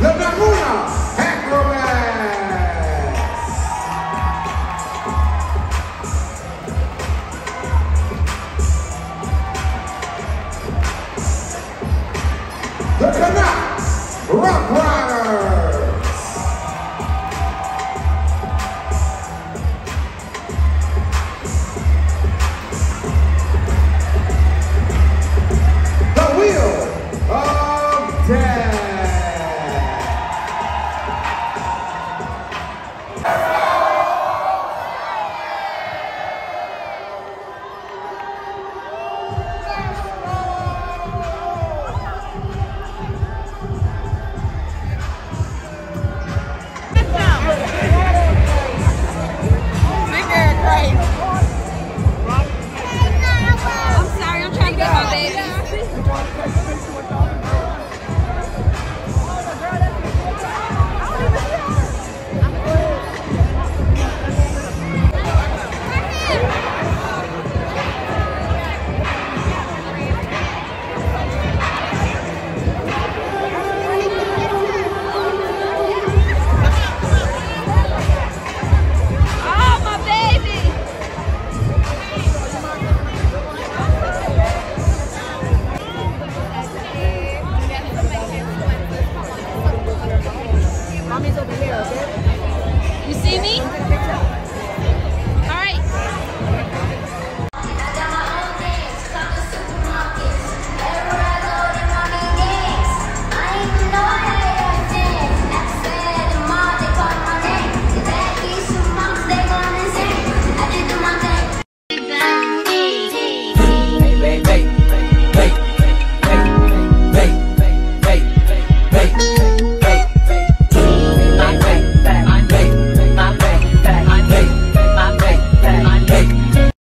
The Cunha!